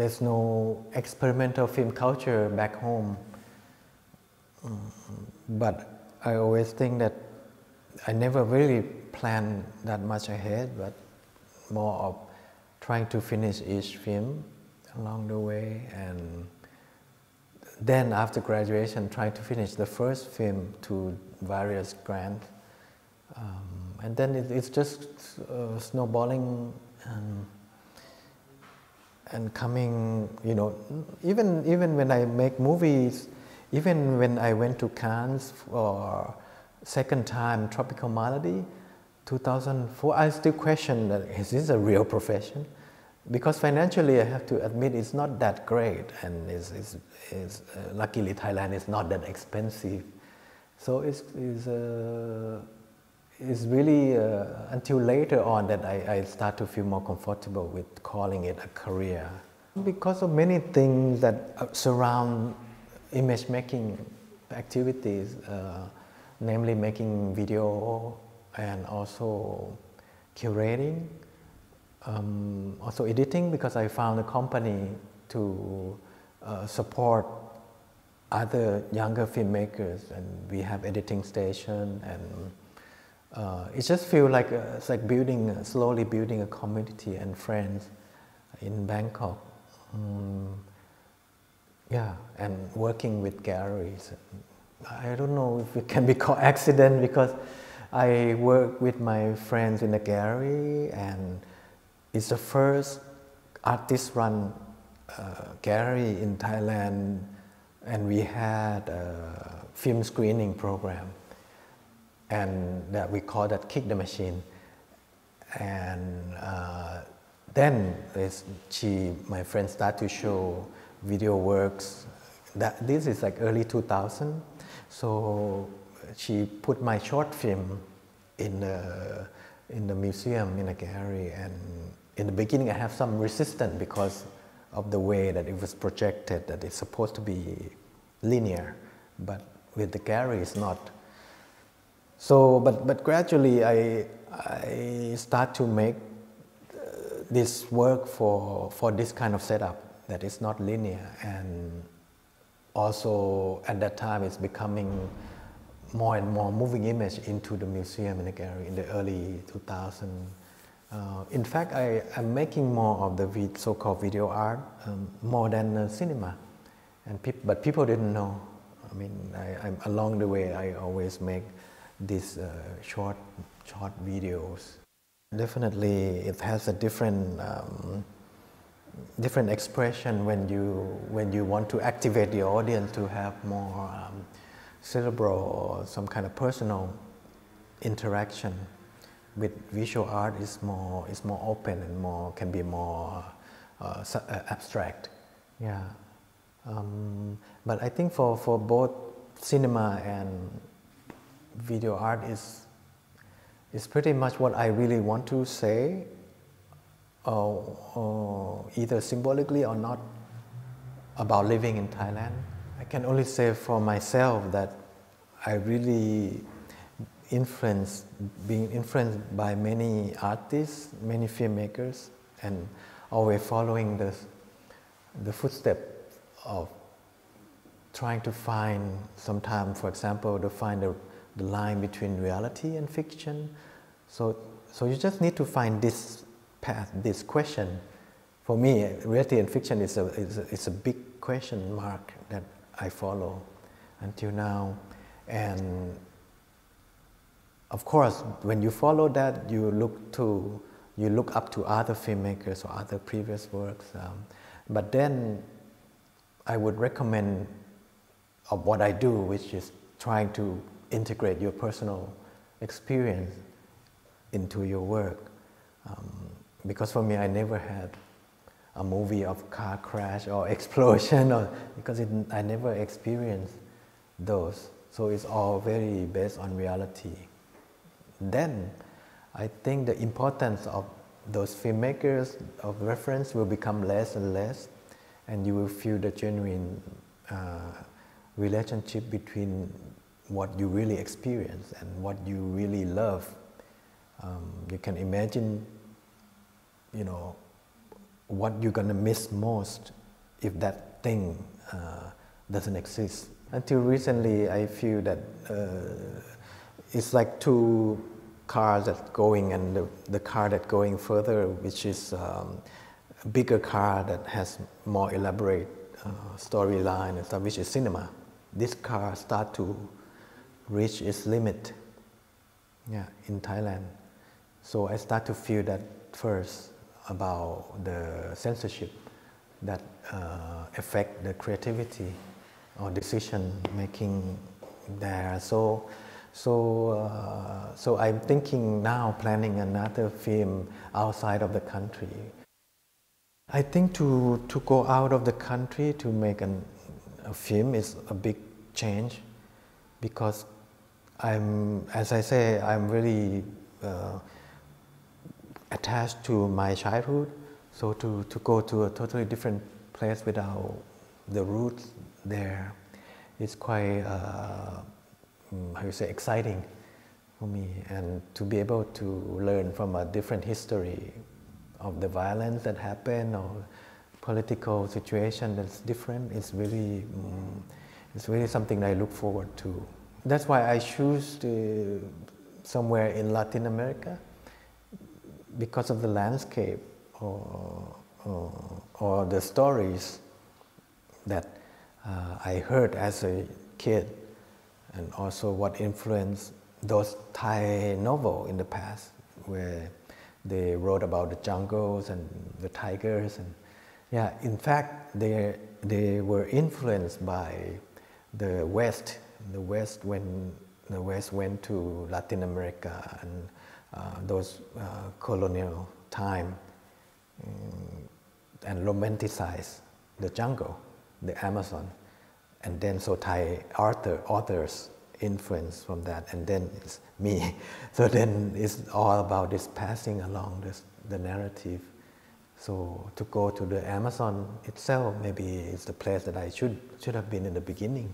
there's no experimental film culture back home. Mm, but I always think that I never really planned that much ahead, but more of trying to finish each film along the way and then after graduation trying to finish the first film to various grants um, and then it, it's just uh, snowballing and and coming you know even even when I make movies even when I went to Cannes for second time Tropical Malady 2004 I still question that is this a real profession because financially, I have to admit it's not that great, and it's, it's, it's uh, luckily Thailand is not that expensive. So it's, it's, uh, it's really uh, until later on that I, I start to feel more comfortable with calling it a career. Because of many things that uh, surround image making activities, uh, namely making video and also curating um, also editing because I found a company to uh, support other younger filmmakers and we have editing station and uh, it just feels like a, it's like building slowly building a community and friends in Bangkok. Um, yeah, and working with galleries. I don't know if it can be called accident because I work with my friends in the gallery and it's the first artist-run uh, gallery in Thailand, and we had a film screening program, and that we call that "Kick the Machine." And uh, then she, my friend, start to show video works. That this is like early 2000, so she put my short film in the in the museum in a gallery and in the beginning I have some resistance because of the way that it was projected that it's supposed to be linear, but with the gallery it's not. So, but, but gradually I, I start to make uh, this work for, for this kind of setup that is not linear. And also at that time it's becoming more and more moving image into the museum in the gallery in the early 2000 uh, in fact, I am making more of the so-called video art um, more than uh, cinema, and but people didn't know. I mean, I, along the way, I always make these uh, short, short videos. Definitely, it has a different, um, different expression when you when you want to activate the audience to have more um, cerebral or some kind of personal interaction with visual art is more is more open and more can be more uh, uh, abstract. Yeah, um, but I think for for both cinema and video art is is pretty much what I really want to say, uh, either symbolically or not, about living in Thailand. I can only say for myself that I really influenced, being influenced by many artists, many filmmakers, and always following the, the footsteps of trying to find, sometimes, for example, to find the, the line between reality and fiction. So, so you just need to find this path, this question. For me, reality and fiction is a, is a, is a big question mark that I follow until now. And of course, when you follow that, you look to you look up to other filmmakers or other previous works. Um, but then, I would recommend of what I do, which is trying to integrate your personal experience into your work. Um, because for me, I never had a movie of car crash or explosion, or because it, I never experienced those. So it's all very based on reality then I think the importance of those filmmakers of reference will become less and less, and you will feel the genuine uh, relationship between what you really experience and what you really love. Um, you can imagine, you know, what you're gonna miss most if that thing uh, doesn't exist. Until recently, I feel that uh, it's like two cars that going and the, the car that going further, which is um, a bigger car that has more elaborate uh, storyline and stuff, which is cinema. This car start to reach its limit yeah, in Thailand. So I start to feel that first about the censorship that uh, affect the creativity or decision making there. So, so, uh, so I'm thinking now planning another film outside of the country. I think to, to go out of the country to make an, a film is a big change because I'm, as I say, I'm really uh, attached to my childhood. So to, to go to a totally different place without the roots there is quite, uh, mm, how you say, exciting for me. And to be able to learn from a different history of the violence that happened or political situation that's different is really, mm, it's really something I look forward to. That's why I choose to, somewhere in Latin America because of the landscape or, or, or the stories that uh, I heard as a kid and also what influenced those Thai novels in the past where they wrote about the jungles and the tigers and yeah in fact they they were influenced by the west the west when the west went to latin america and uh, those uh, colonial time um, and romanticize the jungle the amazon and then so thai author, authors influence from that, and then it's me. So then it's all about this passing along this, the narrative. So to go to the Amazon itself, maybe it's the place that I should should have been in the beginning.